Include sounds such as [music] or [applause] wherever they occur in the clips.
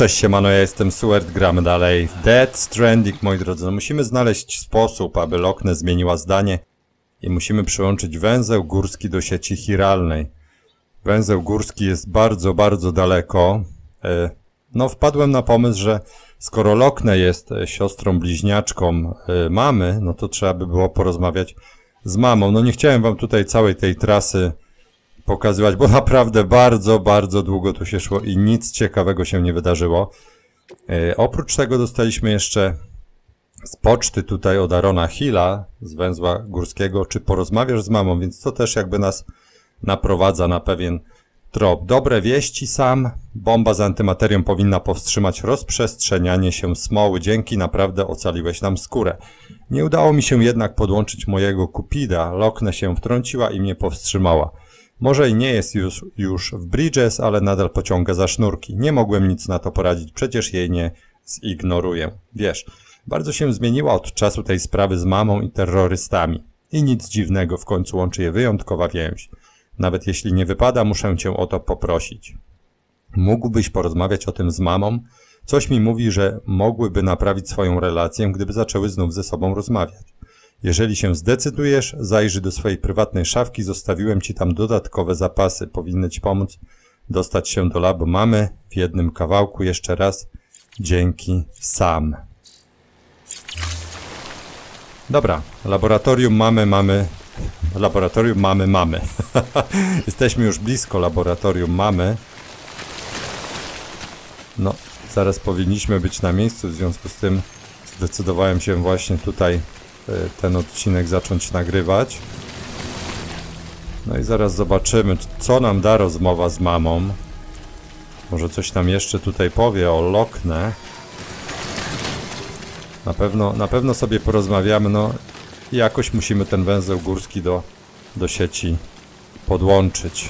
Cześć siemano, ja jestem Suert, gramy dalej Dead Stranding, moi drodzy. No musimy znaleźć sposób, aby Lokne zmieniła zdanie i musimy przyłączyć węzeł górski do sieci chiralnej. Węzeł górski jest bardzo, bardzo daleko. E, no wpadłem na pomysł, że skoro Lokne jest e, siostrą bliźniaczką e, mamy, no to trzeba by było porozmawiać z mamą. No nie chciałem wam tutaj całej tej trasy pokazywać, bo naprawdę bardzo, bardzo długo tu się szło i nic ciekawego się nie wydarzyło. E, oprócz tego dostaliśmy jeszcze z poczty tutaj od Arona Hilla, z węzła górskiego, czy porozmawiasz z mamą, więc to też jakby nas naprowadza na pewien trop. Dobre wieści sam. Bomba z antymaterią powinna powstrzymać rozprzestrzenianie się smoły. Dzięki, naprawdę ocaliłeś nam skórę. Nie udało mi się jednak podłączyć mojego kupida. Loknę się wtrąciła i mnie powstrzymała. Może i nie jest już, już w Bridges, ale nadal pociąga za sznurki. Nie mogłem nic na to poradzić, przecież jej nie zignoruję. Wiesz, bardzo się zmieniła od czasu tej sprawy z mamą i terrorystami. I nic dziwnego, w końcu łączy je wyjątkowa więź. Nawet jeśli nie wypada, muszę cię o to poprosić. Mógłbyś porozmawiać o tym z mamą? Coś mi mówi, że mogłyby naprawić swoją relację, gdyby zaczęły znów ze sobą rozmawiać. Jeżeli się zdecydujesz, zajrzyj do swojej prywatnej szafki, zostawiłem ci tam dodatkowe zapasy. Powinny ci pomóc dostać się do labu mamy w jednym kawałku. Jeszcze raz dzięki sam. Dobra, laboratorium mamy, mamy. Laboratorium mamy, mamy. [laughs] Jesteśmy już blisko laboratorium mamy. No, zaraz powinniśmy być na miejscu, w związku z tym zdecydowałem się właśnie tutaj ten odcinek zacząć nagrywać. No i zaraz zobaczymy, co nam da rozmowa z mamą. Może coś nam jeszcze tutaj powie o Lokne. Na pewno, na pewno sobie porozmawiamy, no jakoś musimy ten węzeł górski do, do sieci podłączyć.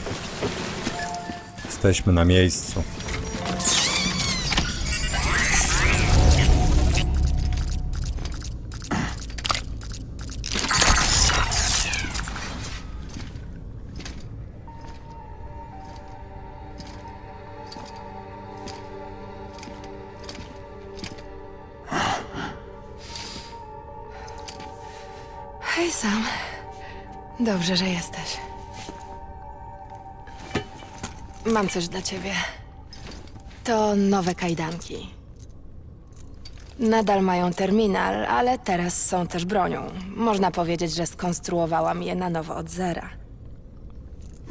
Jesteśmy na miejscu. Dobrze, że jesteś. Mam coś dla ciebie. To nowe kajdanki. Nadal mają terminal, ale teraz są też bronią. Można powiedzieć, że skonstruowałam je na nowo od zera.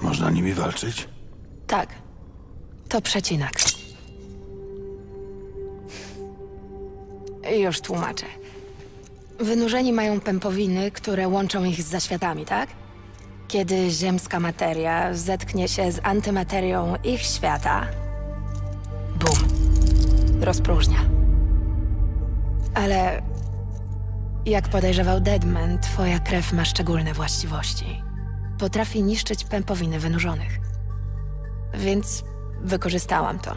Można nimi walczyć? Tak. To przecinak. Już tłumaczę. Wynurzeni mają pępowiny, które łączą ich z zaświatami, tak? Kiedy ziemska materia zetknie się z antymaterią ich świata, bum, rozpróżnia. Ale jak podejrzewał Deadman, twoja krew ma szczególne właściwości. Potrafi niszczyć pępowiny wynurzonych. Więc wykorzystałam to.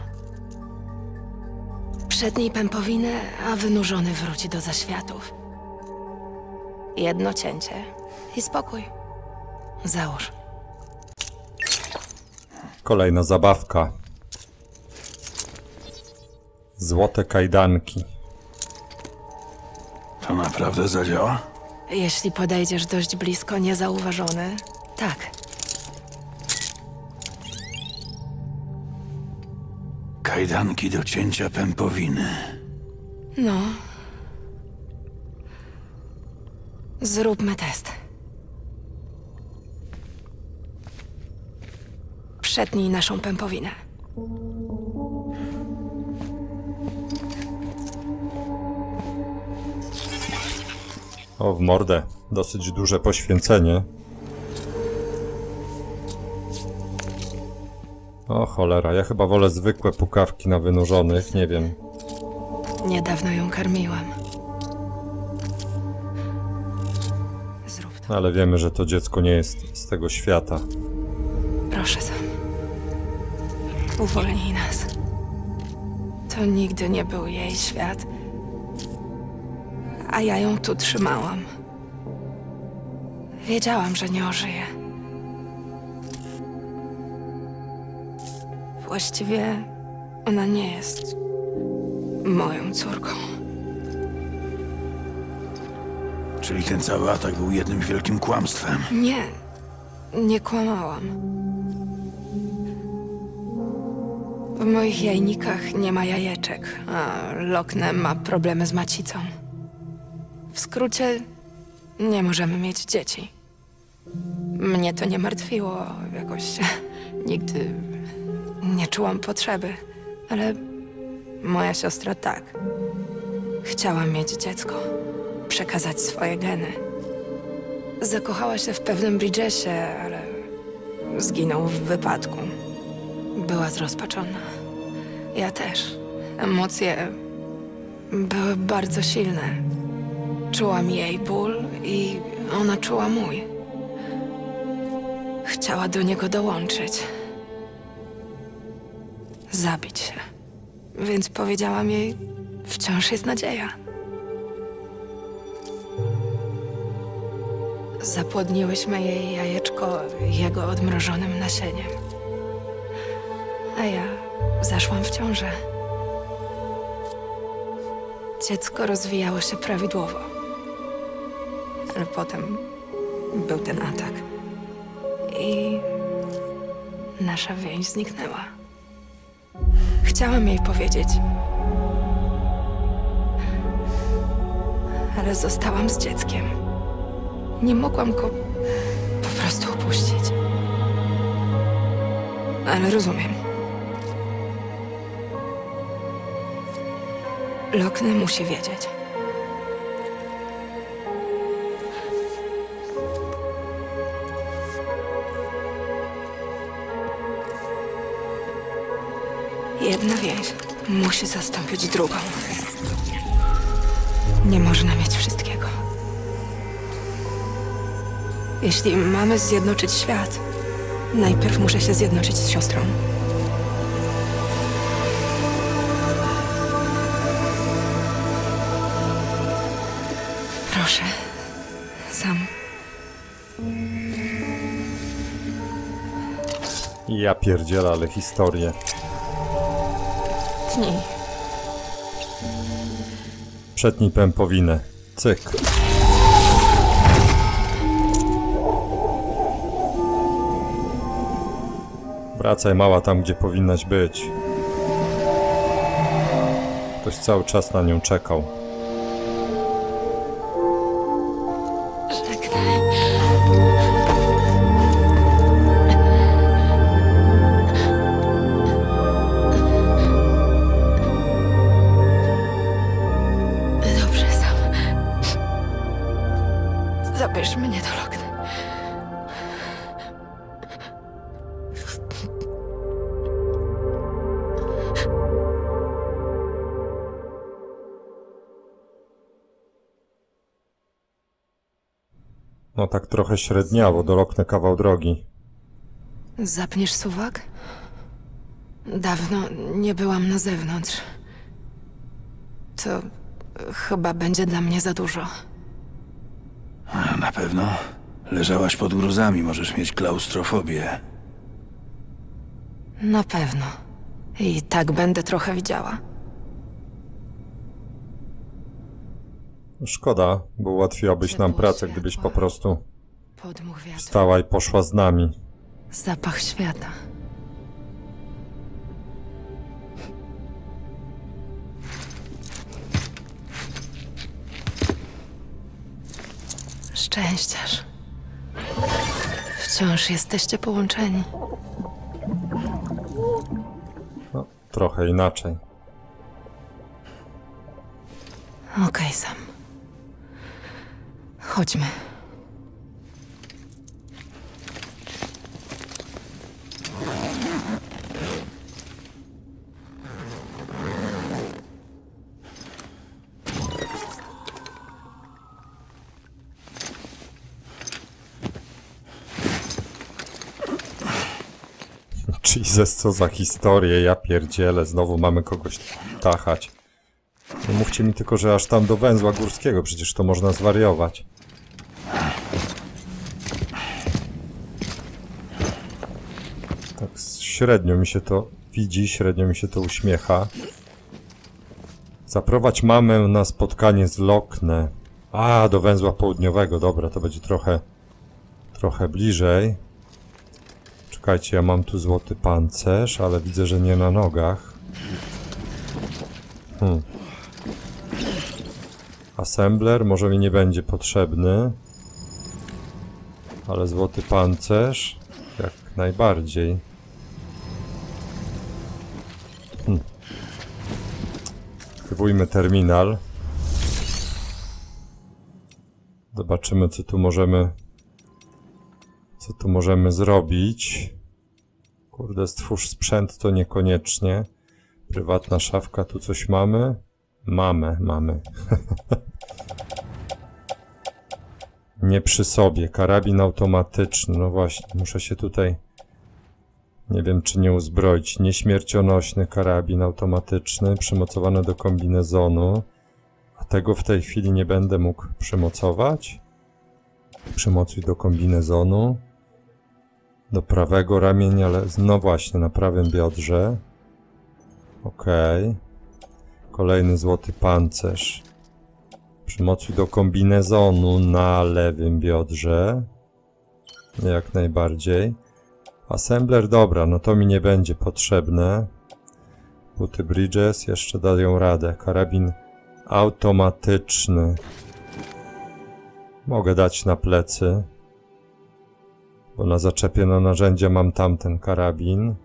Przedniej pępowinę, a wynurzony wróci do zaświatów. Jedno cięcie i spokój. Załóż. Kolejna zabawka. Złote kajdanki. To naprawdę zadziała? Jeśli podejdziesz dość blisko niezauważony, tak. Kajdanki do cięcia pępowiny. No. Zróbmy test. Przetnij naszą pępowinę. O, w mordę. Dosyć duże poświęcenie. O cholera, ja chyba wolę zwykłe pukawki na wynurzonych, nie wiem. Niedawno ją karmiłam. Ale wiemy, że to dziecko nie jest z tego świata. Proszę sam. Uwolnij nas. To nigdy nie był jej świat. A ja ją tu trzymałam. Wiedziałam, że nie ożyje. Właściwie ona nie jest moją córką. Czyli ten cały atak był jednym wielkim kłamstwem. Nie, nie kłamałam. W moich jajnikach nie ma jajeczek, a Lokne ma problemy z macicą. W skrócie, nie możemy mieć dzieci. Mnie to nie martwiło jakoś. [laughs] Nigdy nie czułam potrzeby, ale moja siostra tak. Chciała mieć dziecko, przekazać swoje geny. Zakochała się w pewnym Bridgesie, ale zginął w wypadku. Była zrozpaczona. Ja też. Emocje były bardzo silne. Czułam jej ból i ona czuła mój. Chciała do niego dołączyć. Zabić się. Więc powiedziałam jej, wciąż jest nadzieja. Zapłodniłyśmy jej jajeczko jego odmrożonym nasieniem. A ja zaszłam w ciążę. Dziecko rozwijało się prawidłowo. Ale potem był ten atak. I nasza więź zniknęła. Chciałam jej powiedzieć. Ale zostałam z dzieckiem. Nie mogłam go po prostu opuścić. Ale rozumiem. Lokne musi wiedzieć. Jedna więź musi zastąpić drugą. Nie można mieć wszystkiego. Jeśli mamy zjednoczyć świat, najpierw muszę się zjednoczyć z siostrą. Proszę. Sam. Ja pierdzielę, ale historię. Tnij. Przetnij pępowinę. Cyk. Wracaj mała tam, gdzie powinnaś być. Ktoś cały czas na nią czekał. Tak trochę średniawo, doloknę kawał drogi. Zapniesz suwak? Dawno nie byłam na zewnątrz. To chyba będzie dla mnie za dużo. A, na pewno. Leżałaś pod gruzami, możesz mieć klaustrofobię. Na pewno. I tak będę trochę widziała. Szkoda, bo ułatwiłabyś nam pracę, gdybyś po prostu Podmuch wiatru. wstała i poszła z nami. Zapach świata. Szczęściarz. Wciąż jesteście połączeni. No, trochę inaczej. Okej, Sam. Chodźmy. Jesus, co za historię, ja pierdzielę, znowu mamy kogoś tachać. Nie mówcie mi tylko, że aż tam do węzła górskiego, przecież to można zwariować. Tak średnio mi się to widzi, średnio mi się to uśmiecha. Zaprowadź mamę na spotkanie z Lokne. A, do węzła południowego, dobra, to będzie trochę, trochę bliżej. Czekajcie, ja mam tu złoty pancerz, ale widzę, że nie na nogach. Hmm. Assembler może mi nie będzie potrzebny. Ale złoty pancerz jak najbardziej. Aktywujmy terminal. Zobaczymy co tu możemy co tu możemy zrobić. Kurde, stwórz sprzęt to niekoniecznie. Prywatna szafka, tu coś mamy? Mamy, mamy. [laughs] Nie przy sobie. Karabin automatyczny. No właśnie, muszę się tutaj... Nie wiem, czy nie uzbroić. Nieśmiercionośny karabin automatyczny, przymocowany do kombinezonu. A tego w tej chwili nie będę mógł przymocować. Przymocuj do kombinezonu. Do prawego ramienia, ale no właśnie, na prawym biodrze. Okay. Kolejny złoty pancerz. Przymocuj do kombinezonu na lewym biodrze. Jak najbardziej. Assembler, dobra, no to mi nie będzie potrzebne. Buty Bridges jeszcze dają radę. Karabin automatyczny. Mogę dać na plecy. Bo na zaczepie na narzędzia mam tamten karabin.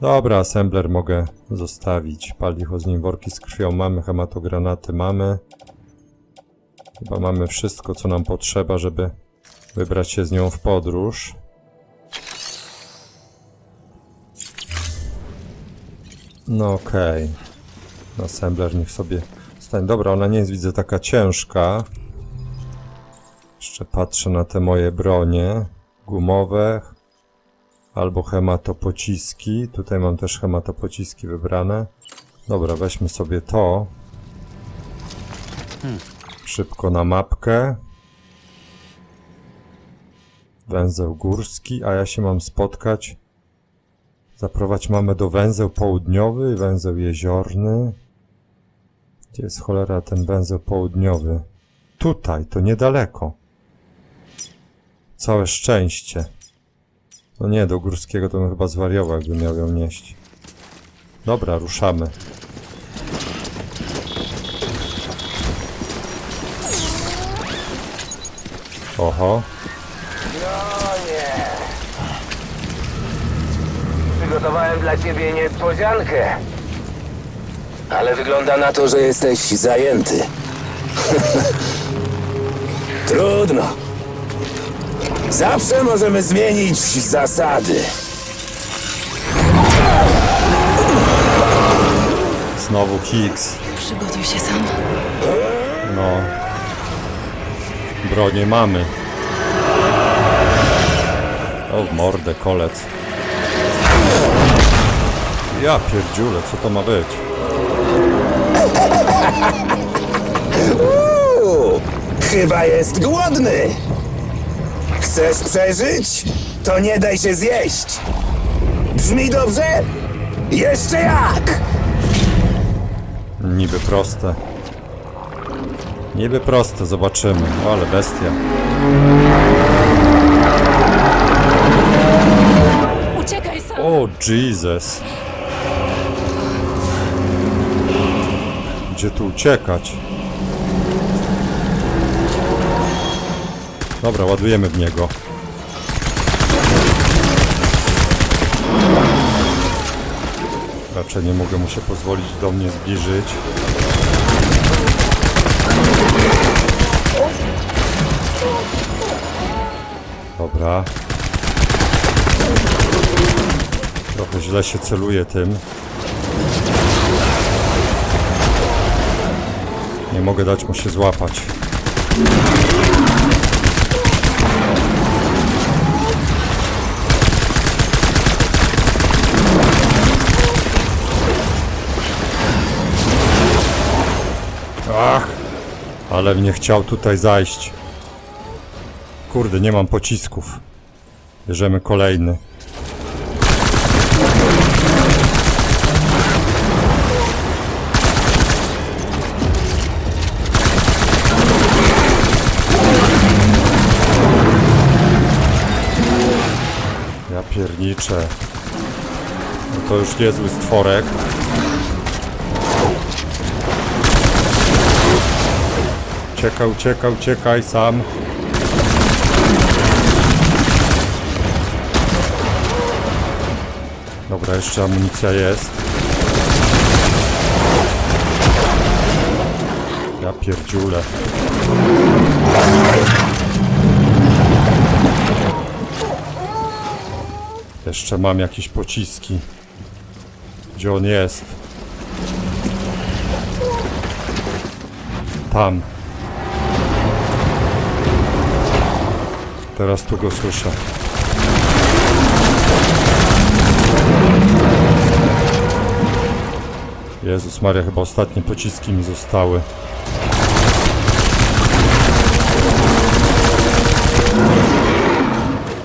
Dobra, assembler mogę zostawić. Palicho z nim worki z krwią mamy, hematogranaty mamy. Chyba mamy wszystko, co nam potrzeba, żeby wybrać się z nią w podróż. No okej. Okay. Assembler niech sobie. Dobra, ona nie jest, widzę, taka ciężka. Jeszcze patrzę na te moje bronie. Gumowe, albo hematopociski. Tutaj mam też hematopociski wybrane. Dobra, weźmy sobie to. Szybko na mapkę. Węzeł górski, a ja się mam spotkać. Zaprowadź mamy do węzeł południowy, węzeł jeziorny. Gdzie jest cholera ten węzeł południowy? Tutaj, to niedaleko. Całe szczęście. No nie, do Górskiego to bym chyba zwariował, jakby miał ją nieść. Dobra, ruszamy. Oho. No nie. Przygotowałem dla ciebie niespodziankę. Ale wygląda na to, że jesteś zajęty. [laughs] Trudno. Zawsze możemy zmienić zasady. Znowu Higgs. Przygotuj się sam. No. Bronię mamy. O, w mordę, kolec. Ja pierdziule, co to ma być? Uuu, chyba jest głodny. Chcesz przeżyć? To nie daj się zjeść. Brzmi dobrze? Jeszcze jak! Niby proste. Niby proste, zobaczymy. O, ale bestia. Uciekaj sam! O, Jesus. Gdzie tu uciekać? Dobra, ładujemy w niego. Raczej nie mogę mu się pozwolić do mnie zbliżyć. Dobra. Trochę źle się celuje tym. Nie mogę dać mu się złapać. Ach, ale mnie chciał tutaj zajść. Kurde, nie mam pocisków. Bierzemy kolejny. Ja pierniczę. No to już niezły stworek. Uciekaj, uciekaj, uciekaj sam. Dobra, jeszcze amunicja jest. Ja pierdziule. Jeszcze mam jakieś pociski. Gdzie on jest? Tam. Teraz tu go słyszę. Jezus Maria, chyba ostatnie pociski mi zostały.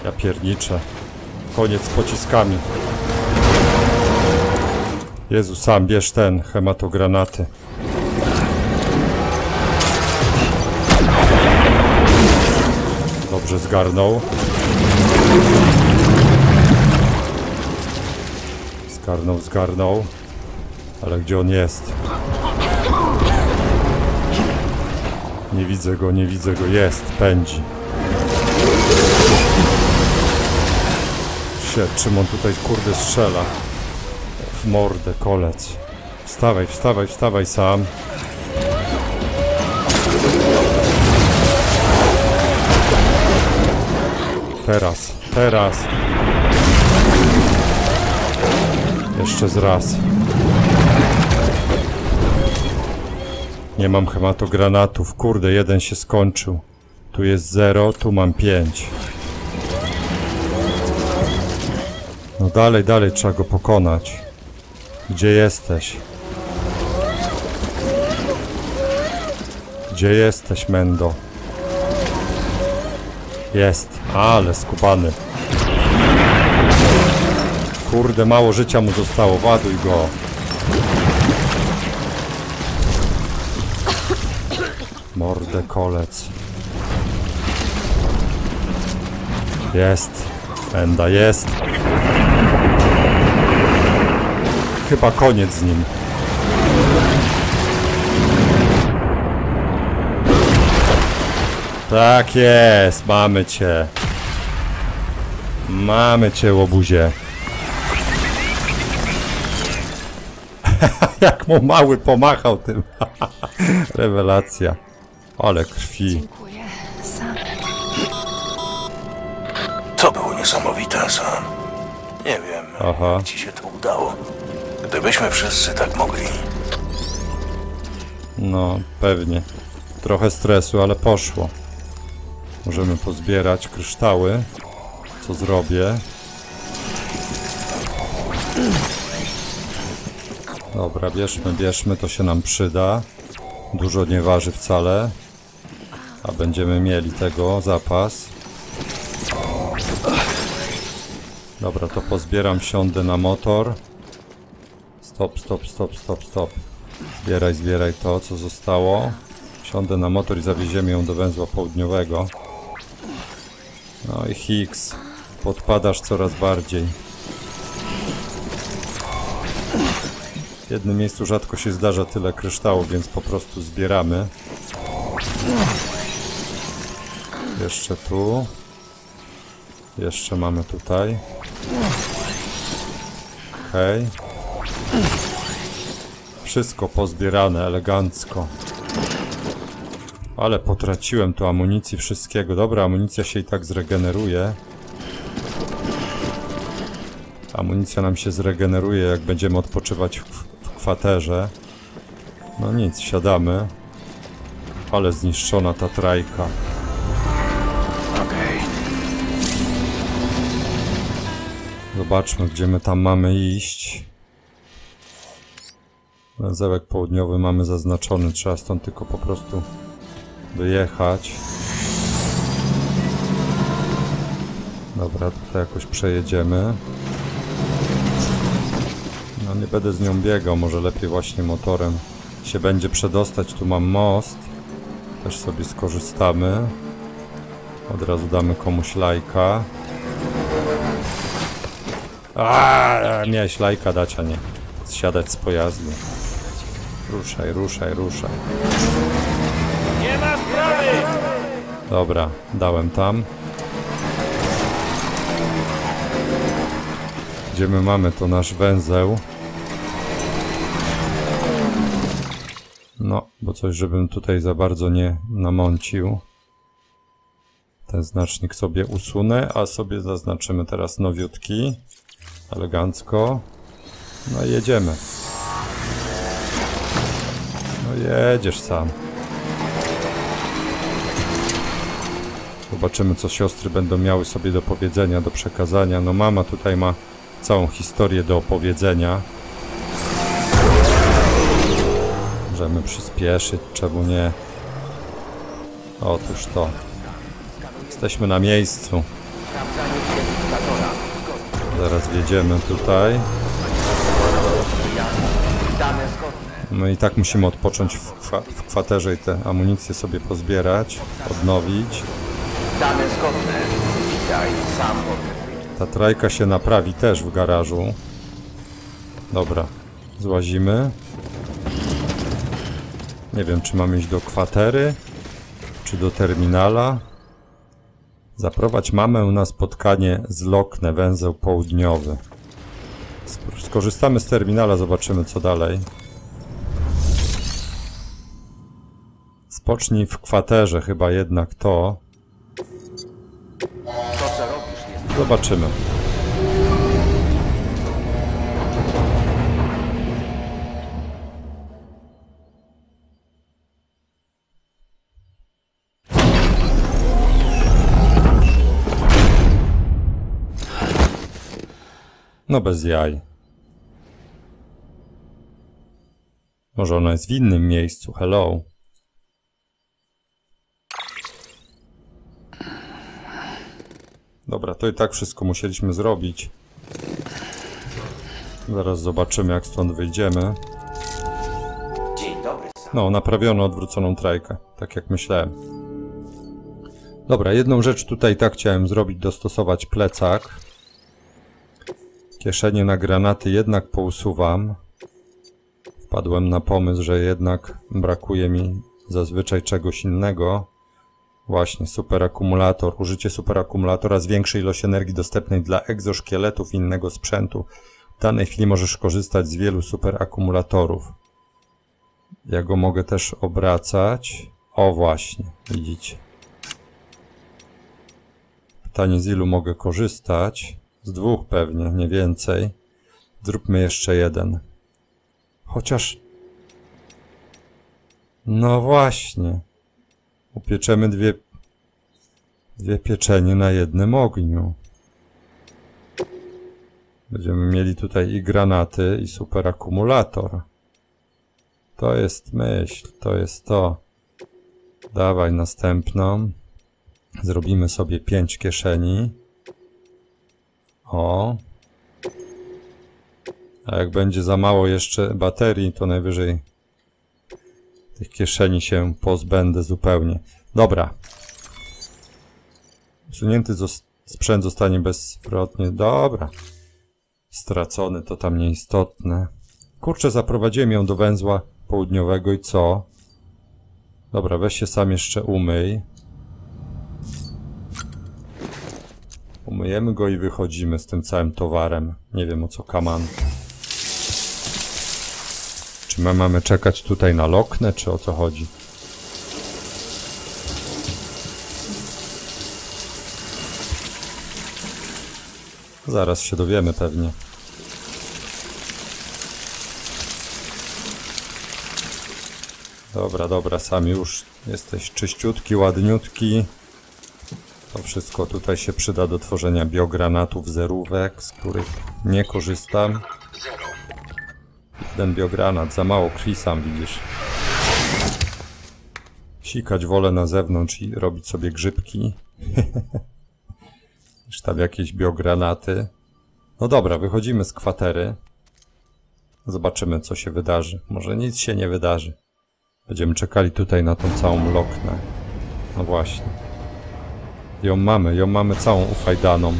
Ja pierniczę. Koniec z pociskami. Jezu, sam bierz ten, hematogranaty. Dobrze zgarnął. Zgarnął, zgarnął. Ale gdzie on jest? Nie widzę go, nie widzę go. Jest, pędzi. Shit, czym on tutaj kurde strzela? W mordę, kolec. Wstawaj, wstawaj, wstawaj sam. Teraz, teraz. Jeszcze z raz. Nie mam hematogranatów. Kurde, jeden się skończył. Tu jest 0, tu mam 5. No dalej, dalej trzeba go pokonać. Gdzie jesteś? Gdzie jesteś, Mendo? Jest, ale skubany. Kurde, mało życia mu zostało, ładuj go. Mordę kolec. Jest. Enda jest. Chyba koniec z nim. Tak jest, mamy cię. Mamy cię, łobuzie. [laughs] Jak mu mały pomachał tym. [laughs] Rewelacja. Ale krwi. Dziękuję. Sam. To było niesamowite, Sam. Nie wiem, Aha. jak ci się to udało. Gdybyśmy wszyscy tak mogli. No, pewnie. Trochę stresu, ale poszło. Możemy pozbierać kryształy. Co zrobię? Dobra, bierzmy, bierzmy, to się nam przyda. Dużo nie waży wcale. A będziemy mieli tego zapas. Dobra, to pozbieram, siądę na motor. Stop, stop, stop, stop, stop. Zbieraj, zbieraj to, co zostało. Siądę na motor i zawieziemy ją do węzła południowego. No i Higgs, podpadasz coraz bardziej. W jednym miejscu rzadko się zdarza tyle kryształów, więc po prostu zbieramy. Jeszcze tu. Jeszcze mamy tutaj. Okej. Wszystko pozbierane elegancko. Ale potraciłem tu amunicji wszystkiego. Dobra, amunicja się i tak zregeneruje. Amunicja nam się zregeneruje, jak będziemy odpoczywać w, w kwaterze. No nic, siadamy. Ale zniszczona ta trajka. Zobaczmy, gdzie my tam mamy iść. Węzełek południowy mamy zaznaczony, trzeba stąd tylko po prostu wyjechać. Dobra, tutaj jakoś przejedziemy. No nie będę z nią biegał, może lepiej właśnie motorem się będzie przedostać. Tu mam most. Też sobie skorzystamy. Od razu damy komuś lajka. A, miałeś lajka dać, a nie zsiadać z pojazdu. Ruszaj, ruszaj, ruszaj. Nie ma sprawy! Dobra, dałem tam. Gdzie my mamy to nasz węzeł? No, bo coś, żebym tutaj za bardzo nie namącił. Ten znacznik sobie usunę, a sobie zaznaczymy teraz nowiutki. Elegancko. No jedziemy. No jedziesz sam. Zobaczymy, co siostry będą miały sobie do powiedzenia, do przekazania. No mama tutaj ma całą historię do opowiedzenia. Możemy przyspieszyć, czemu nie? Otóż to. Jesteśmy na miejscu. Zaraz wjedziemy tutaj. No i tak musimy odpocząć w, kwa w kwaterze i te amunicje sobie pozbierać, odnowić. Dane zgodne. Witaj, sam Ta trajka się naprawi też w garażu. Dobra, złazimy. Nie wiem, czy mam iść do kwatery, czy do terminala. Zaprowadź mamę na spotkanie z Lokne, węzeł południowy. Sk- Skorzystamy z terminala, zobaczymy co dalej. Spocznij w kwaterze, chyba jednak to. Zobaczymy. No bez jaj. Może ona jest w innym miejscu. Hello. Dobra, to i tak wszystko musieliśmy zrobić. Zaraz zobaczymy, jak stąd wyjdziemy. No, naprawiono odwróconą trajkę, tak jak myślałem. Dobra, jedną rzecz tutaj tak chciałem zrobić, dostosować plecak. Kieszenie na granaty jednak pousuwam. Wpadłem na pomysł, że jednak brakuje mi zazwyczaj czegoś innego. Właśnie, superakumulator. Użycie superakumulatora zwiększy ilość energii dostępnej dla egzoszkieletów i innego sprzętu. W danej chwili możesz korzystać z wielu superakumulatorów. Ja go mogę też obracać. O właśnie, widzicie. Pytanie z ilu mogę korzystać? Z dwóch pewnie, nie więcej. Zróbmy jeszcze jeden. Chociaż... No właśnie. Upieczemy dwie... Dwie pieczenie na jednym ogniu. Będziemy mieli tutaj i granaty, i superakumulator. To jest myśl, to jest to. Dawaj następną. Zrobimy sobie pięć kieszeni. O. A jak będzie za mało jeszcze baterii, to najwyżej tych kieszeni się pozbędę zupełnie. Dobra. Usunięty sprzęt zostanie bezwrotnie. Dobra. Stracony to tam nieistotne. Kurczę, zaprowadziłem ją do węzła południowego i co? Dobra, weź się sam jeszcze umyj. Umyjemy go i wychodzimy z tym całym towarem. Nie wiem o co kaman. Czy my mamy czekać tutaj na loknę, czy o co chodzi? Zaraz się dowiemy pewnie. Dobra, dobra, sam już jesteś czyściutki, ładniutki. To wszystko tutaj się przyda do tworzenia biogranatów, zerówek, z których nie korzystam. Jeden biogranat, za mało krwi sam widzisz. Sikać wolę na zewnątrz i robić sobie grzybki. [laughs] niż tam jakieś biogranaty. No dobra, wychodzimy z kwatery. Zobaczymy, co się wydarzy. Może nic się nie wydarzy. Będziemy czekali tutaj na tą całą loknę. No właśnie. Ją mamy, ją mamy całą ufajdaną.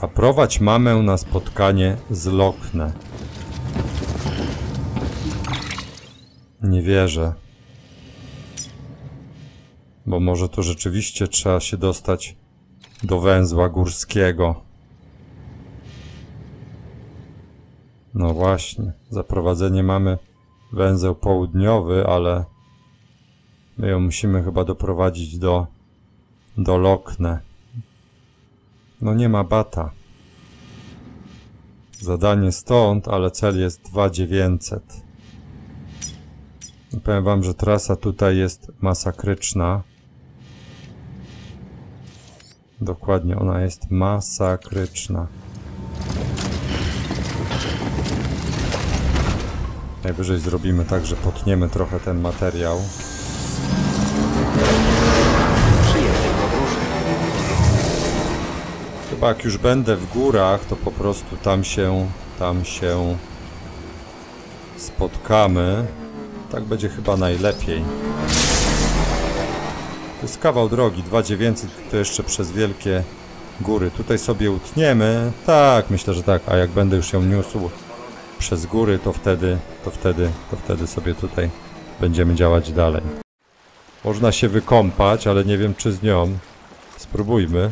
Zaprowadź mamę na spotkanie z Loknę. Nie wierzę. Bo może to rzeczywiście trzeba się dostać do węzła górskiego. No właśnie, zaprowadzenie mamy węzeł południowy, ale my ją musimy chyba doprowadzić do, do Lokne. No nie ma bata. Zadanie stąd, ale cel jest 2900. I Powiem wam, że trasa tutaj jest masakryczna. Dokładnie, ona jest masakryczna. Najwyżej zrobimy tak, że potniemy trochę ten materiał. Jak już będę w górach, to po prostu tam się, tam się spotkamy. Tak będzie chyba najlepiej. To jest kawał drogi, 2900 to jeszcze przez wielkie góry. Tutaj sobie utniemy. Tak, myślę, że tak. A jak będę już ją niósł przez góry, to wtedy, to wtedy, to wtedy sobie tutaj będziemy działać dalej. Można się wykąpać, ale nie wiem czy z nią. Spróbujmy.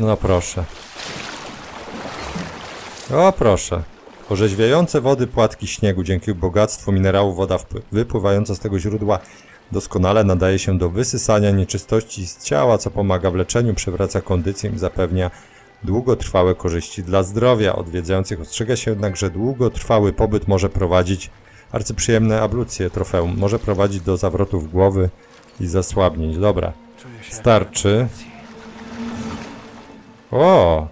No proszę. O proszę. Orzeźwiające wody płatki śniegu dzięki bogactwu minerałów woda wypływająca z tego źródła doskonale nadaje się do wysysania nieczystości z ciała, co pomaga w leczeniu, przywraca kondycję i zapewnia długotrwałe korzyści dla zdrowia. Odwiedzających ostrzega się jednak, że długotrwały pobyt może prowadzić arcyprzyjemne ablucje trofeum. Może prowadzić do zawrotów głowy i zasłabnięć. Dobra. Starczy. O!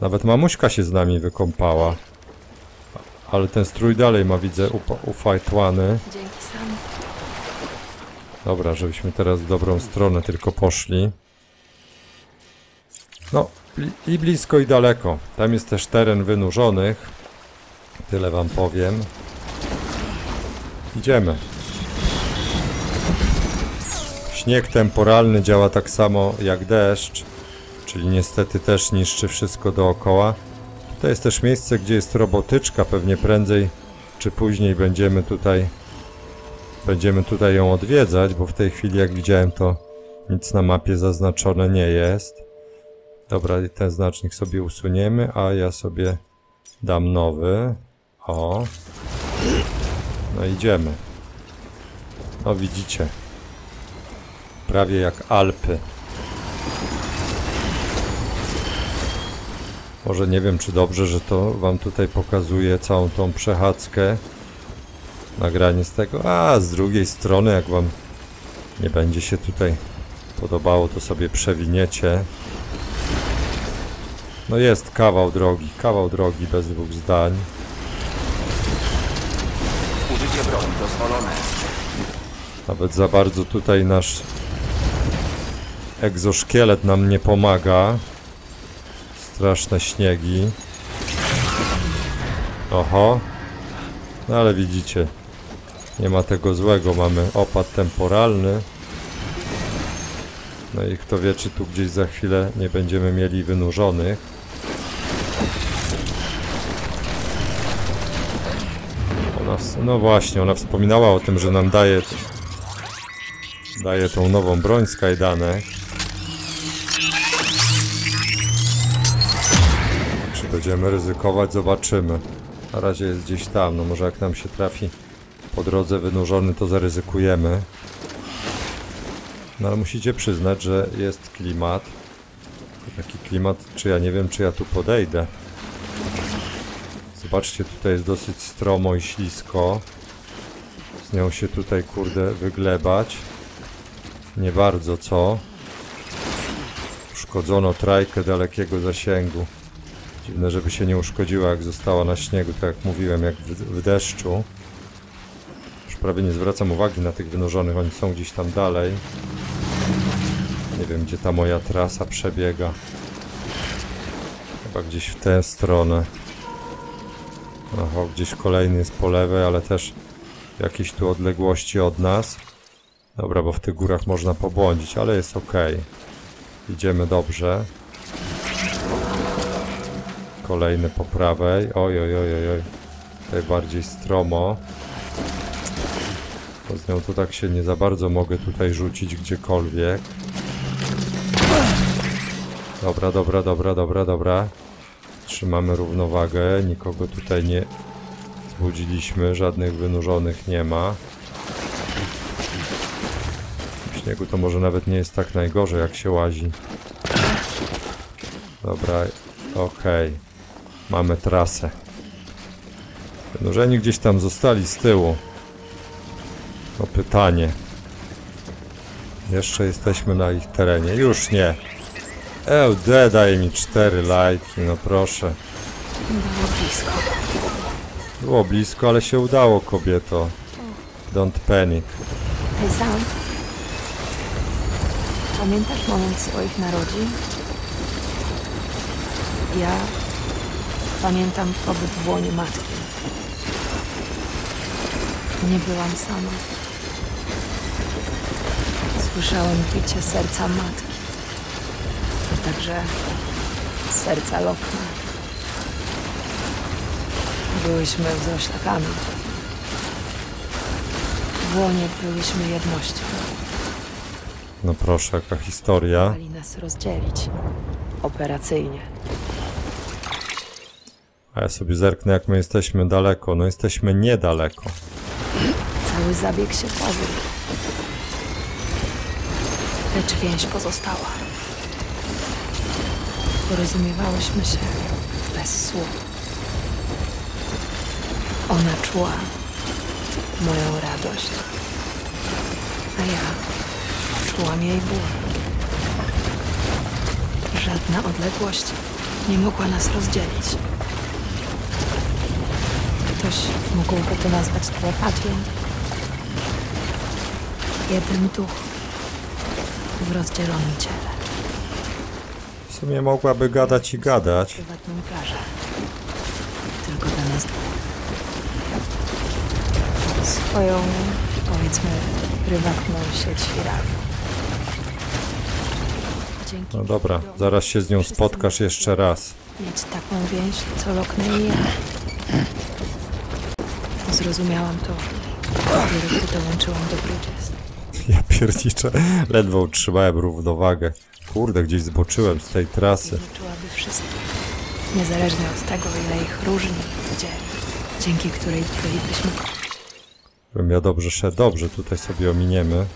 Nawet mamuśka się z nami wykąpała. Ale ten strój dalej ma, widzę, ufajtłany. Dzięki sam. Dobra, żebyśmy teraz w dobrą stronę tylko poszli. No, i blisko, i daleko. Tam jest też teren wynurzonych. Tyle wam powiem. Idziemy. Śnieg temporalny działa tak samo jak deszcz, czyli niestety też niszczy wszystko dookoła. To jest też miejsce, gdzie jest robotyczka, pewnie prędzej czy później będziemy tutaj Będziemy tutaj ją odwiedzać, bo w tej chwili jak widziałem to nic na mapie zaznaczone nie jest. Dobra, ten znacznik sobie usuniemy, a ja sobie dam nowy. O. No idziemy. No widzicie. Prawie jak Alpy. Może nie wiem, czy dobrze, że to wam tutaj pokazuje całą tą przechadzkę nagranie z tego, a z drugiej strony jak wam nie będzie się tutaj podobało, to sobie przewiniecie. No jest kawał drogi, kawał drogi bez dwóch zdań. Użycie broni dozwolone. Nawet za bardzo tutaj nasz egzoszkielet nam nie pomaga. Straszne śniegi. Oho. No ale widzicie, nie ma tego złego. Mamy opad temporalny. No i kto wie, czy tu gdzieś za chwilę nie będziemy mieli wynurzonych. Ona, no właśnie, ona wspominała o tym, że nam daje Daję tą nową broń z. będziemy ryzykować? Zobaczymy. Na razie jest gdzieś tam. No może jak nam się trafi po drodze wynurzony, to zaryzykujemy. No ale musicie przyznać, że jest klimat. Taki klimat, czy ja nie wiem, czy ja tu podejdę. Zobaczcie, tutaj jest dosyć stromo i ślisko. Z nią się tutaj, kurde, wyglebać. Nie bardzo, co? Uszkodzono trajkę dalekiego zasięgu. Dziwne, żeby się nie uszkodziła, jak została na śniegu, tak jak mówiłem, jak w, w deszczu. Już prawie nie zwracam uwagi na tych wynurzonych, oni są gdzieś tam dalej. Nie wiem, gdzie ta moja trasa przebiega. Chyba gdzieś w tę stronę. Oho, gdzieś kolejny jest po lewej, ale też w jakiejś tu odległości od nas. Dobra, bo w tych górach można pobłądzić, ale jest ok. Idziemy dobrze. Kolejny po prawej. Oj, oj, oj, oj. Tutaj bardziej stromo. Bo z nią to tak się nie za bardzo mogę tutaj rzucić gdziekolwiek. Dobra, dobra, dobra, dobra, dobra. Trzymamy równowagę. Nikogo tutaj nie zbudziliśmy. Żadnych wynurzonych nie ma. W śniegu to może nawet nie jest tak najgorzej, jak się łazi. Dobra, okej. Mamy trasę. Wynurzeni gdzieś tam zostali z tyłu. To pytanie. Jeszcze jesteśmy na ich terenie. Już nie. LD daje mi cztery lajki, no proszę. Było blisko. Było blisko, ale się udało, kobieto. Don't panic. Hej Sam. Pamiętasz moment swoich narodzin? Ja pamiętam pobyt w łonie matki. Nie byłam sama. Słyszałem bicie serca matki. A także serca Lokna. Byłyśmy wzroślakami. W łonie byłyśmy jednością. No proszę, jaka historia. Chcieli nas rozdzielić. Operacyjnie. A ja sobie zerknę, jak my jesteśmy daleko. No jesteśmy niedaleko. Cały zabieg się powiódł. Lecz więź pozostała. Porozumiewałyśmy się bez słów. Ona czuła moją radość, a ja czułam jej ból. Żadna odległość nie mogła nas rozdzielić. Ktoś mógłby to nazwać telepatią. Jeden duch w rozdzielonym ciele. W sumie mogłaby gadać i gadać. Prywatną plażę. Tylko dla nas. Swoją, powiedzmy, prywatną sieć. Dzięki No dobra, zaraz się z nią spotkasz jeszcze raz. Mieć taką więź, co Lokne i ja. Zrozumiałam to, dopiero gdy dołączyłam do Bridges. Ja pierniczę, ledwo utrzymałem równowagę. Kurde, gdzieś zboczyłem z tej trasy. Wszystkich, niezależnie od tego, ile ich różni i dzieli, dzięki której bylibyśmy Bym ja dobrze szedł. Dobrze, tutaj sobie ominiemy.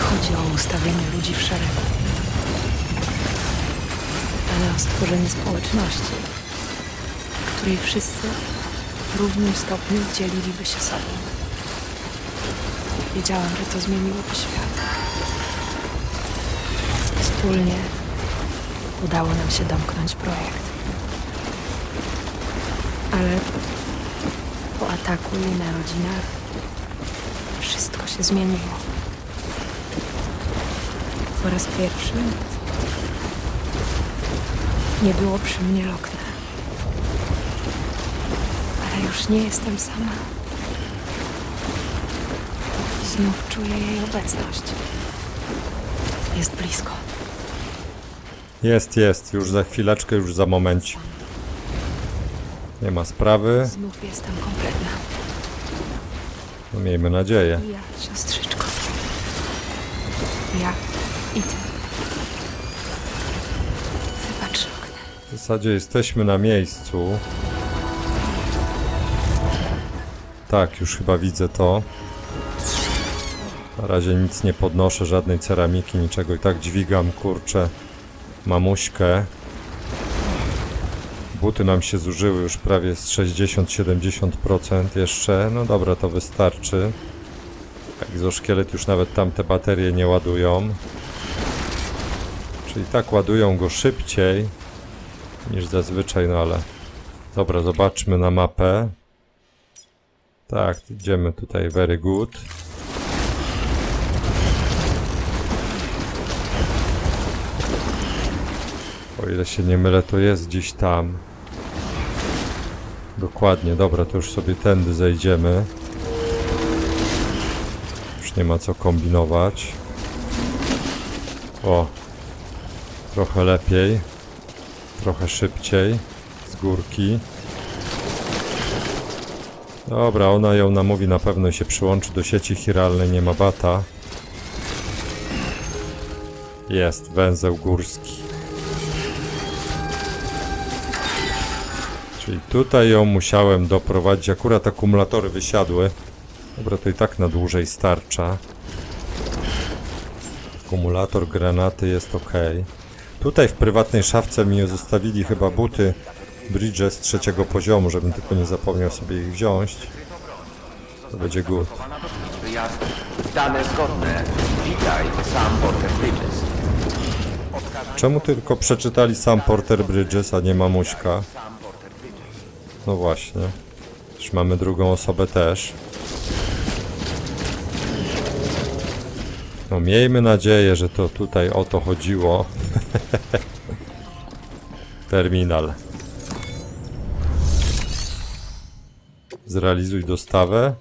Chodzi o ustawienie ludzi w szeregu. Ale o stworzenie społeczności, w której wszyscy w równym stopniu dzieliliby się sobą. Wiedziałam, że to zmieniłoby świat. Wspólnie udało nam się domknąć projekt. Ale po ataku i narodzinach wszystko się zmieniło. Po raz pierwszy nie było przy mnie Lokna. Już nie jestem sama. Znów czuję jej obecność. Jest blisko. Jest, jest. Już za chwileczkę, już za momencie. Nie ma sprawy. Znów jestem kompletna. No miejmy nadzieję. Ja, siostrzyczko. Ja i ty. Wybacz, Lokna. W zasadzie jesteśmy na miejscu. Tak, już chyba widzę to. Na razie nic nie podnoszę, żadnej ceramiki, niczego i tak dźwigam, kurczę, mamuśkę. Buty nam się zużyły już prawie z 60-70% jeszcze. No dobra, to wystarczy. Egzoszkielet już nawet tamte baterie nie ładują. Czyli tak ładują go szybciej niż zazwyczaj, no ale... Dobra, zobaczmy na mapę. Tak, idziemy tutaj very good. O ile się nie mylę, to jest gdzieś tam. Dokładnie, dobra, to już sobie tędy zejdziemy. Już nie ma co kombinować. O, trochę lepiej, trochę szybciej z górki. Dobra, ona ją namówi na pewno się przyłączy do sieci chiralnej, nie ma bata. Jest, węzeł górski. Czyli tutaj ją musiałem doprowadzić. Akurat akumulatory wysiadły. Dobra, to i tak na dłużej starcza. Akumulator granaty jest ok. Tutaj w prywatnej szafce mi zostawili chyba buty Bridges trzeciego poziomu, żebym tylko nie zapomniał sobie ich wziąć. To będzie good. Dane zgodne. Witaj, sam Porter Bridges. Czemu tylko przeczytali sam Porter Bridges, a nie mamuśka? No właśnie. Już mamy drugą osobę też. No miejmy nadzieję, że to tutaj o to chodziło. [laughs] Terminal. Zrealizuj dostawę.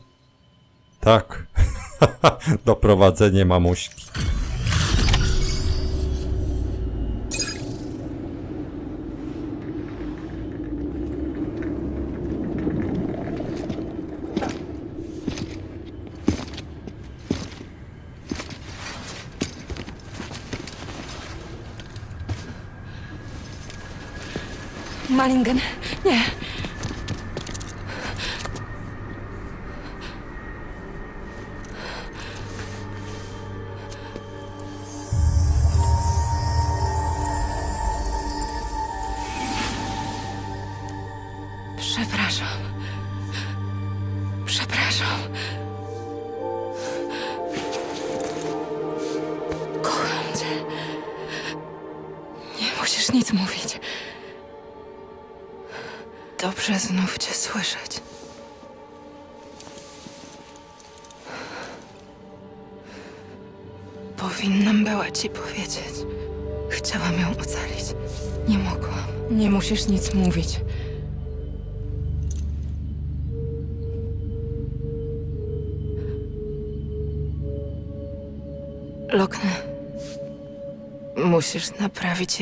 Tak. [laughs] Doprowadzenie mamuśki. Malingen,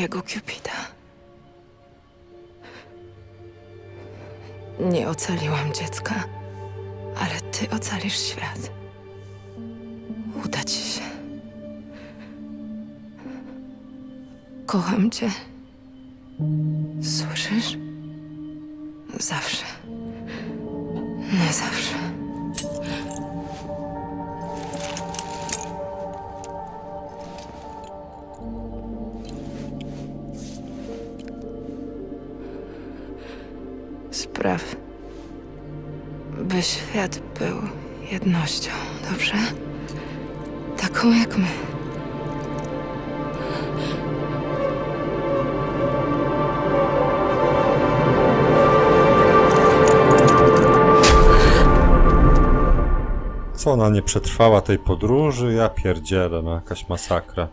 naprawić jego Cupida. Nie ocaliłam dziecka, ale ty ocalisz świat. Uda ci się. Kocham cię. Słyszysz? Zawsze. Na zawsze. Świat był jednością, dobrze? Taką jak my. Co ona nie przetrwała tej podróży? Ja pierdzielę, no jakaś masakra.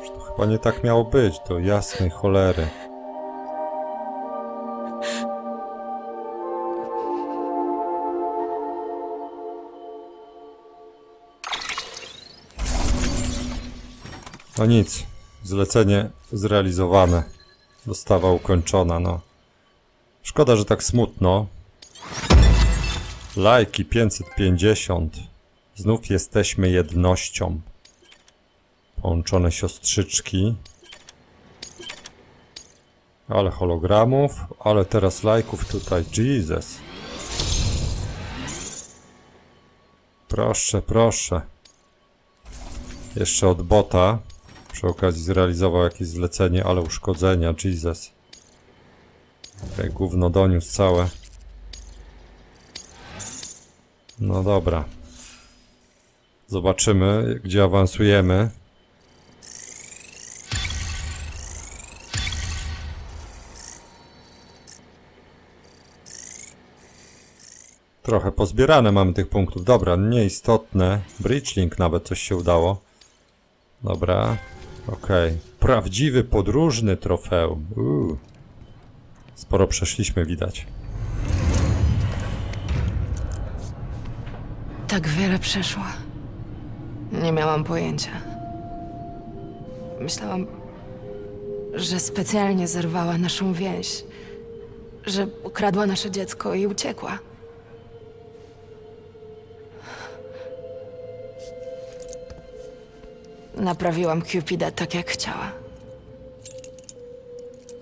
Już to chyba nie tak miało być, do jasnej cholery. No nic, zlecenie zrealizowane. Dostawa ukończona, no. Szkoda, że tak smutno. Lajki 550. Znów jesteśmy jednością. Połączone siostrzyczki. Ale hologramów, ale teraz lajków tutaj. Jesus. Proszę, proszę. Jeszcze od bota. Przy okazji zrealizował jakieś zlecenie, ale uszkodzenia. Jesus. Okej, gówno doniósł całe. No dobra. Zobaczymy, gdzie awansujemy. Trochę pozbierane mamy tych punktów. Dobra, nieistotne. Breachlink nawet coś się udało. Dobra, okej. Prawdziwy podróżny trofeum. Uuu. Sporo przeszliśmy, widać. Tak wiele przeszło. Nie miałam pojęcia. Myślałam, że specjalnie zerwała naszą więź. Że ukradła nasze dziecko i uciekła. Naprawiłam Cupida tak, jak chciała.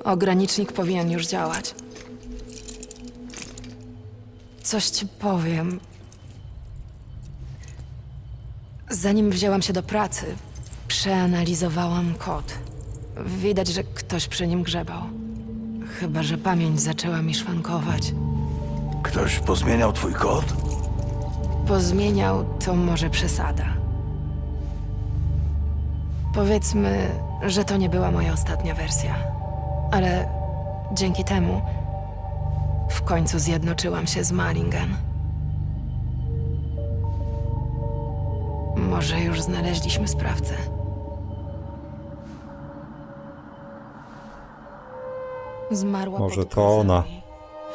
Ogranicznik powinien już działać. Coś ci powiem. Zanim wzięłam się do pracy, przeanalizowałam kod. Widać, że ktoś przy nim grzebał. Chyba, że pamięć zaczęła mi szwankować. Ktoś pozmieniał twój kod? Pozmieniał to może przesada. Powiedzmy, że to nie była moja ostatnia wersja. Ale dzięki temu w końcu zjednoczyłam się z Malingen. Może już znaleźliśmy sprawcę. Zmarła Może pod to ona.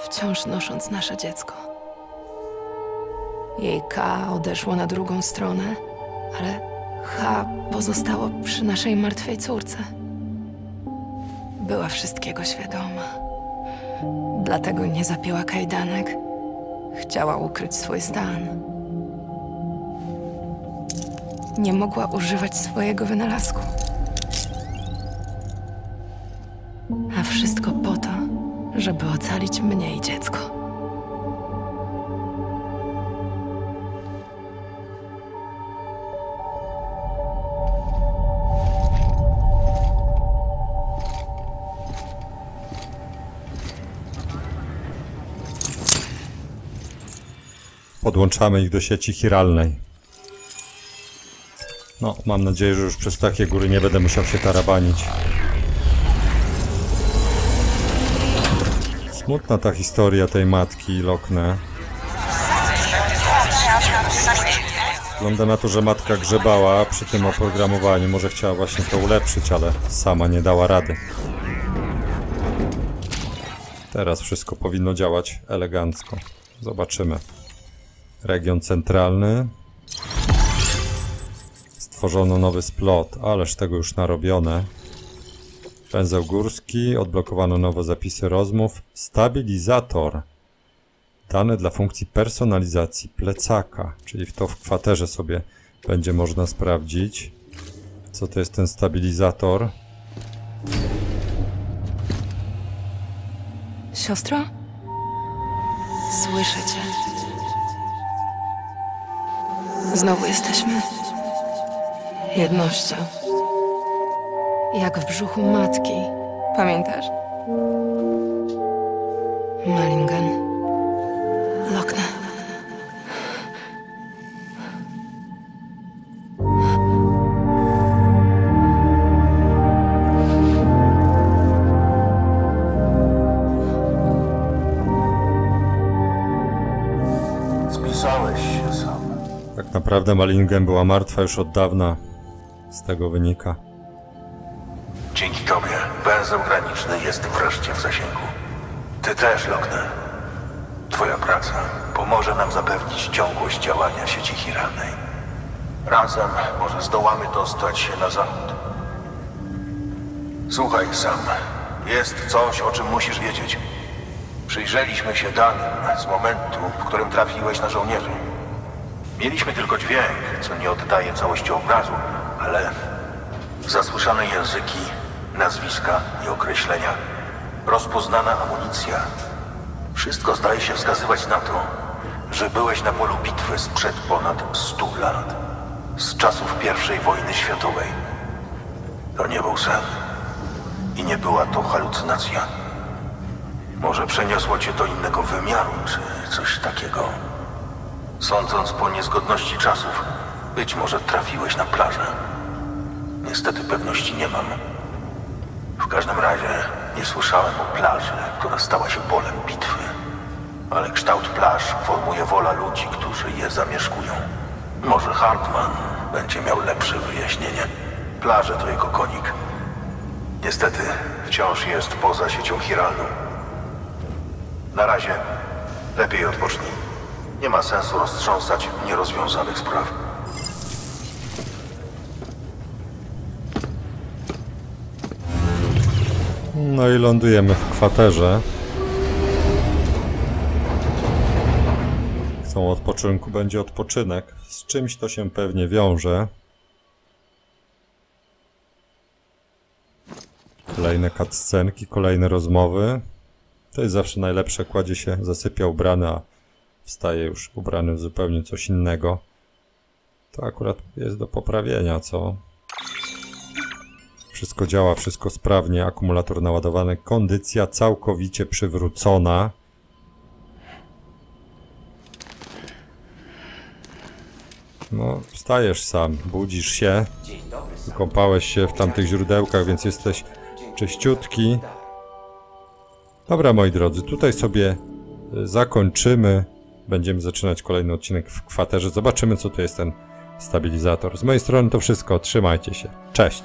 Wciąż nosząc nasze dziecko. Jej K odeszło na drugą stronę, ale H pozostało przy naszej martwej córce. Była wszystkiego świadoma. Dlatego nie zapięła kajdanek. Chciała ukryć swój stan. Nie mogła używać swojego wynalazku. A wszystko po to, żeby ocalić mnie i dziecko. Podłączamy ich do sieci chiralnej. No, mam nadzieję, że już przez takie góry nie będę musiał się tarabanić. Smutna ta historia tej matki Lokne. Wygląda na to, że matka grzebała przy tym oprogramowaniu. Może chciała właśnie to ulepszyć, ale sama nie dała rady. Teraz wszystko powinno działać elegancko. Zobaczymy. Region centralny. Stworzono nowy splot, ależ tego już narobione. Węzeł górski, odblokowano nowe zapisy rozmów. Stabilizator. Dane dla funkcji personalizacji plecaka, czyli to w kwaterze sobie będzie można sprawdzić. Co to jest ten stabilizator? Siostro? Słyszę cię. Znowu jesteśmy jednością. Jak w brzuchu matki. Pamiętasz? Malingen. Tak naprawdę Malingen była martwa już od dawna. Z tego wynika. Dzięki tobie węzeł graniczny jest wreszcie w zasięgu. Ty też, Lokne. Twoja praca pomoże nam zapewnić ciągłość działania sieci chiralnej. Razem może zdołamy dostać się na zachód. Słuchaj, Sam. Jest coś, o czym musisz wiedzieć. Przyjrzeliśmy się danym z momentu, w którym trafiłeś na żołnierzy. Mieliśmy tylko dźwięk, co nie oddaje całości obrazu, ale zasłyszane języki, nazwiska i określenia, rozpoznana amunicja. Wszystko zdaje się wskazywać na to, że byłeś na polu bitwy sprzed ponad 100 lat, z czasów I wojny światowej. To nie był sen i nie była to halucynacja. Może przeniosło cię do innego wymiaru, czy coś takiego. Sądząc po niezgodności czasów, być może trafiłeś na plażę. Niestety pewności nie mam. W każdym razie nie słyszałem o plaży, która stała się polem bitwy. Ale kształt plaż formuje wola ludzi, którzy je zamieszkują. Może Hartman będzie miał lepsze wyjaśnienie. Plaże to jego konik. Niestety, wciąż jest poza siecią chiralną. Na razie lepiej odpocznij. Nie ma sensu roztrząsać nierozwiązanych spraw. No i lądujemy w kwaterze. Chcą odpoczynku, będzie odpoczynek. Z czymś to się pewnie wiąże. Kolejne cutscenki, kolejne rozmowy. To jest zawsze najlepsze. Kładzie się, zasypia ubrany, a wstaje już ubrany w zupełnie coś innego. To akurat jest do poprawienia, co? Wszystko działa, wszystko sprawnie, akumulator naładowany, kondycja całkowicie przywrócona. No, wstajesz sam, budzisz się, wykąpałeś się w tamtych źródełkach, więc jesteś czyściutki. Dobra, moi drodzy, tutaj sobie y, zakończymy. Będziemy zaczynać kolejny odcinek w kwaterze. Zobaczymy, co to jest ten stabilizator. Z mojej strony to wszystko. Trzymajcie się. Cześć.